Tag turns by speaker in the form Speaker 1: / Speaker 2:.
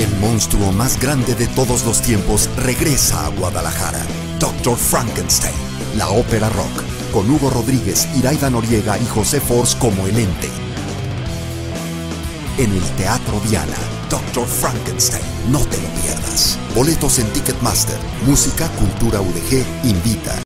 Speaker 1: El monstruo más grande de todos los tiempos regresa a Guadalajara. Dr. Frankenstein, la ópera rock, con Hugo Rodríguez, Iraida Noriega y José Force como el ente. En el Teatro Diana, Dr. Frankenstein, no te lo pierdas. Boletos en Ticketmaster, Música, Cultura UDG, invita.